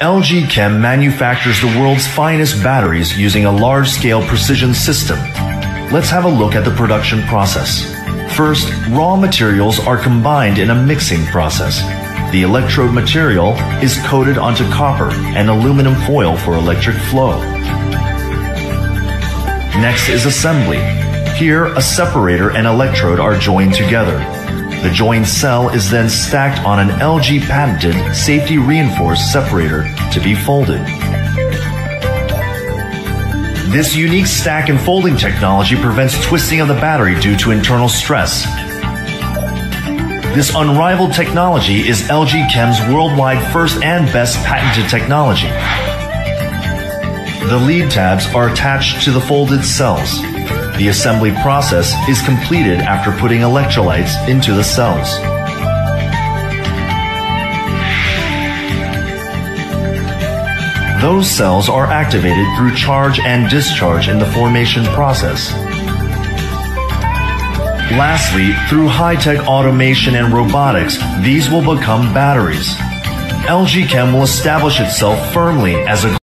LG Chem manufactures the world's finest batteries using a large-scale precision system. Let's have a look at the production process. First, raw materials are combined in a mixing process. The electrode material is coated onto copper and aluminum foil for electric flow. Next is assembly. Here, a separator and electrode are joined together. The joined cell is then stacked on an LG patented safety reinforced separator to be folded. This unique stack and folding technology prevents twisting of the battery due to internal stress. This unrivaled technology is LG Chem's worldwide first and best patented technology. The lead tabs are attached to the folded cells. The assembly process is completed after putting electrolytes into the cells. Those cells are activated through charge and discharge in the formation process. Lastly, through high-tech automation and robotics, these will become batteries. LG Chem will establish itself firmly as a